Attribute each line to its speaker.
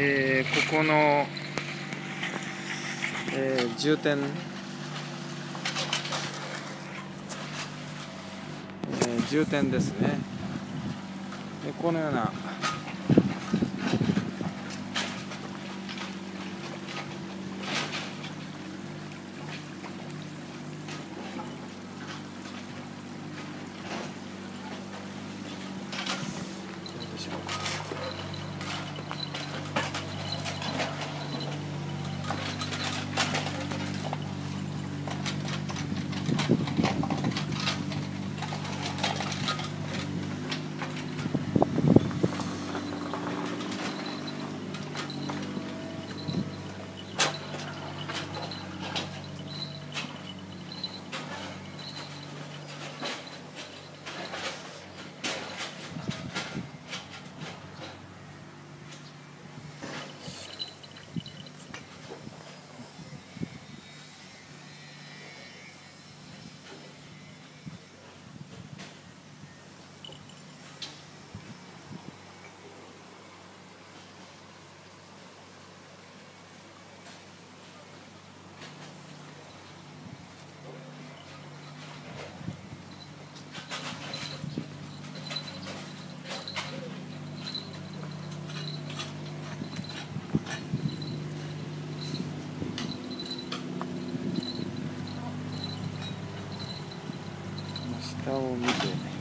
Speaker 1: えーここの、えー重点、えー重点ですね。でこのようなどうでしょうか。Follow.